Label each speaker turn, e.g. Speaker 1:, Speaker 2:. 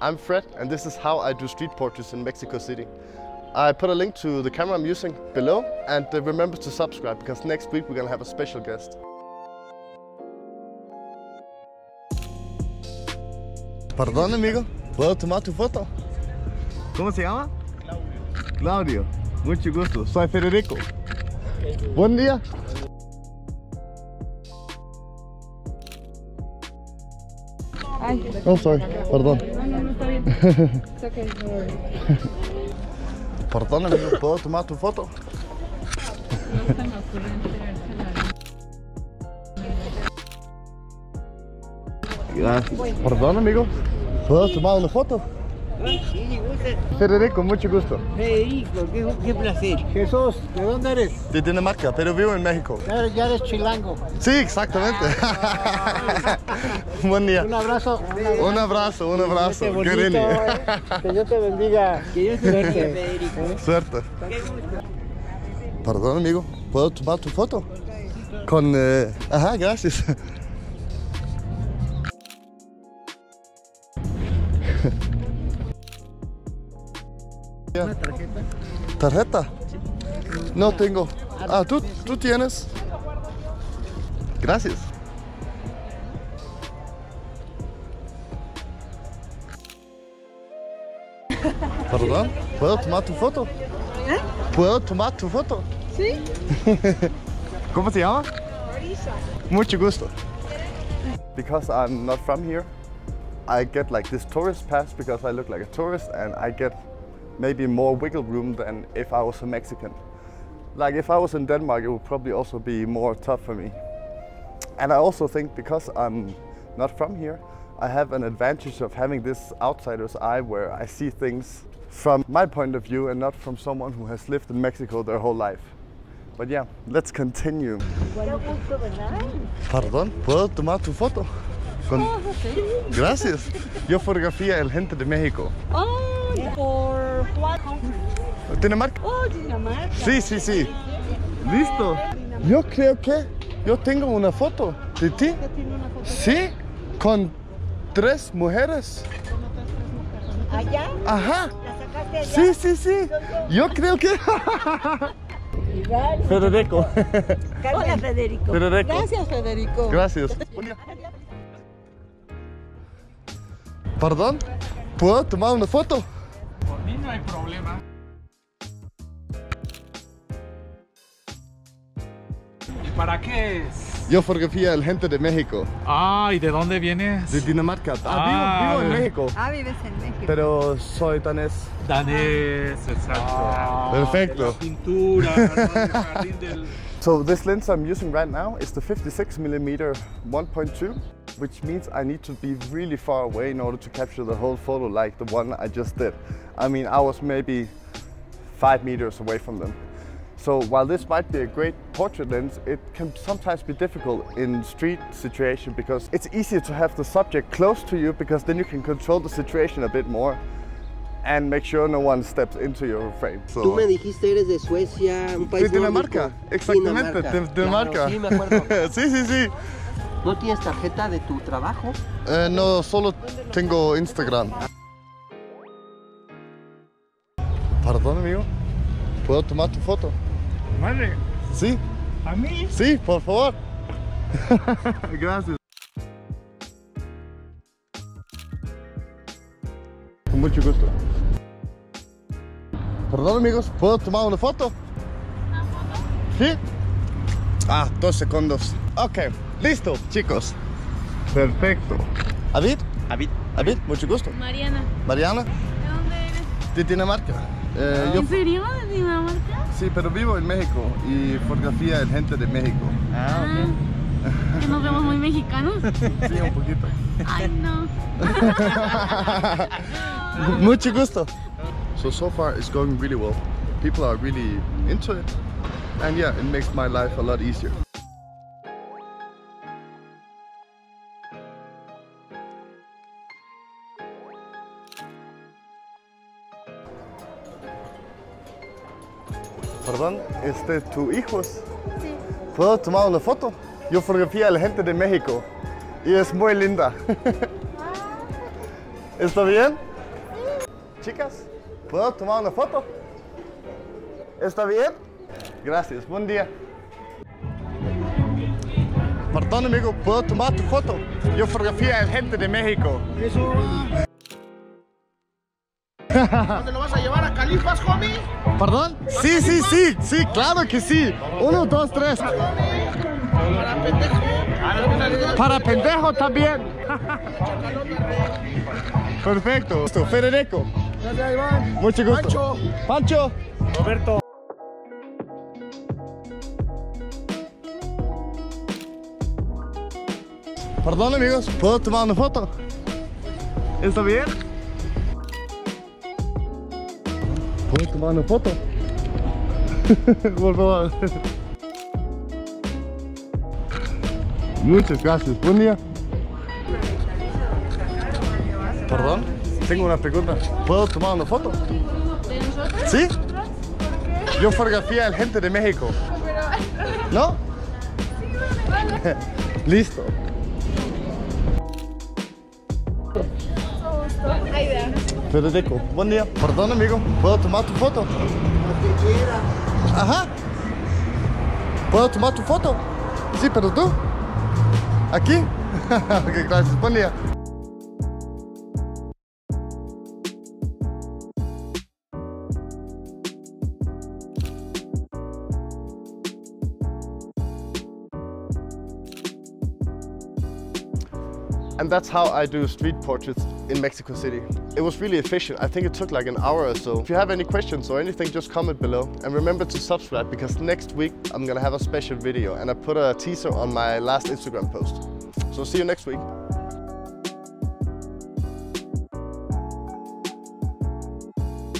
Speaker 1: I'm Fred and this is how I do street portraits in Mexico City. I put a link to the camera I'm using below and uh, remember to subscribe because next week we're gonna have a special guest. Perdón amigo, ¿puedo tomar tu foto? ¿Cómo se llama? Claudio. Claudio, mucho gusto. Soy Federico. Buen día.
Speaker 2: Ay,
Speaker 1: Oh, sorry, perdón.
Speaker 2: no, no, no está bien. It's okay, no worries.
Speaker 1: Perdón amigo, ¿puedo tomar tu foto?
Speaker 2: No es tan ocurrente
Speaker 1: Gracias. Perdón amigo, ¿puedo tomar una foto?
Speaker 3: Sí, gusta.
Speaker 1: Federico, mucho gusto.
Speaker 3: Federico, qué, qué placer.
Speaker 4: Jesús, ¿de dónde eres?
Speaker 1: De Dinamarca, pero vivo en México.
Speaker 4: Ya eres, ya eres chilango.
Speaker 1: Sí, exactamente. Buen día.
Speaker 4: Un abrazo.
Speaker 1: Un abrazo, un abrazo.
Speaker 4: Bonito,
Speaker 1: lindo.
Speaker 4: eh. Que Dios te bendiga.
Speaker 3: Que Dios te bendiga. Federico.
Speaker 1: Suerte. Perdón, amigo. ¿Puedo tomar tu foto? Con... eh, Ajá, gracias.
Speaker 4: Una tarjeta.
Speaker 1: ¿Tarjeta? No tengo. Ah, ¿tú, tú tienes? Gracias. Perdón, ¿puedo tomar tu foto? ¿Puedo tomar tu foto?
Speaker 2: Sí.
Speaker 1: ¿Cómo se llama? Mucho gusto. Because I'm not from here, I get like this tourist pass because I look like a tourist and I get maybe more wiggle room than if I was a Mexican. Like if I was in Denmark, it would probably also be more tough for me. And I also think because I'm not from here, I have an advantage of having this outsider's eye where I see things from my point of view and not from someone who has lived in Mexico their whole life. But yeah, let's continue. Perdón, ¿puedo tomar tu foto? Con- oh, Gracias. Yo fotografía el gente de México.
Speaker 5: Oh, por Juan.
Speaker 1: ¿Dinamarca?
Speaker 5: Oh, Dinamarca.
Speaker 1: Sí, sí, sí. Listo. Yo creo que yo tengo una foto de ti. Sí, con tres mujeres.
Speaker 5: ¿Allá?
Speaker 1: Ajá.
Speaker 5: ¿La sacaste allá?
Speaker 1: Sí, sí, sí. Yo creo que. Federico.
Speaker 5: Hola, Federico.
Speaker 1: Federico.
Speaker 2: Gracias, Federico.
Speaker 1: Gracias. Perdón, ¿puedo tomar una foto?
Speaker 4: No hay problema. ¿Y para qué es?
Speaker 1: Yo fotografía el gente de México,
Speaker 4: Ah, ¿y de dónde vienes?
Speaker 1: de Dinamarca. Ah,
Speaker 4: Ah,
Speaker 1: vivo, vivo en
Speaker 4: de-
Speaker 1: México,
Speaker 2: Ah, vives en México.
Speaker 1: pero soy danés.
Speaker 4: Danés, exacto.
Speaker 1: Ah, Perfecto.
Speaker 4: de la pintura, jardín del...
Speaker 1: So this lens I'm using right now is the 56 millimeter 1.2, which means I need to be really far away in order to capture the whole photo like the one I just did. I mean, I was maybe five meters away from them. So while this might be a great portrait lens, it can sometimes be difficult in street situation because it's easier to have the subject close to you because then you can control the situation a bit more and make sure no one steps into your frame. So,
Speaker 3: Tú me dijiste eres de Suecia, un país
Speaker 1: de
Speaker 3: país
Speaker 1: Dinamarca, exactamente, de Dinamarca.
Speaker 3: Claro, sí, me acuerdo.
Speaker 1: sí, sí, sí.
Speaker 3: ¿No tienes tarjeta de tu trabajo?
Speaker 1: Eh, no, solo tengo Instagram. Perdón, amigo. ¿Puedo tomar tu foto?
Speaker 4: Madre,
Speaker 1: Sí,
Speaker 4: ¿a mí?
Speaker 1: sí, por favor. Gracias. Con mucho gusto. Perdón, amigos, ¿puedo tomar una foto? ¿Sí? Ah, dos segundos. Ok, listo, chicos. Perfecto. ¿Avid?
Speaker 3: David.
Speaker 1: Avid, mucho gusto.
Speaker 5: Mariana.
Speaker 1: Mariana,
Speaker 5: ¿De dónde eres?
Speaker 1: de Dinamarca. Eh, yo,
Speaker 5: ¿En serio? ¿De Dinamarca?
Speaker 1: sí, pero vivo en México y fotografía en gente de México.
Speaker 5: Ah, Que nos vemos muy mexicanos.
Speaker 1: Sí, un poquito.
Speaker 5: Ay, no.
Speaker 1: Mucho gusto. So, so far it's going really well. People are really into it. And yeah, it makes my life a lot easier. Perdón, este, ¿tu hijos?
Speaker 5: Sí.
Speaker 1: ¿Puedo tomar una foto? Yo fotografía a la gente de México y es muy linda. ¿Está bien? Chicas, ¿puedo tomar una foto? ¿Está bien? Gracias, buen día. Perdón, amigo, ¿puedo tomar tu foto? Yo fotografía a gente de México.
Speaker 6: ¿Dónde lo vas a llevar a Califas, homie?
Speaker 1: ¿Perdón? Sí, sí, sí, sí, claro que sí. Uno, dos, tres.
Speaker 6: Para pendejo.
Speaker 1: Para pendejo también. Perfecto. Federico.
Speaker 6: Gracias, Iván.
Speaker 1: Mucho gusto.
Speaker 6: Pancho.
Speaker 1: Pancho.
Speaker 4: Roberto.
Speaker 1: Perdón, amigos, ¿puedo tomar una foto? ¿Está bien? ¿Puedo tomar una foto? Por favor. Muchas gracias. Buen día. Perdón, tengo una pregunta. ¿Puedo tomar una foto?
Speaker 5: ¿De nosotros?
Speaker 1: ¿Sí? Yo fotografía a gente de México. ¿No? Listo. Federico, día. Amigo. ¿Puedo tomar tu foto? Ajá. ¿Puedo tomar tu foto? Pero tú. ¿Aquí? ok, día. And that's how I do street portraits in Mexico City. It was really efficient. I think it took like an hour or so. If you have any questions or anything, just comment below. And remember to subscribe because next week I'm gonna have a special video and I put a teaser on my last Instagram post. So see you next week.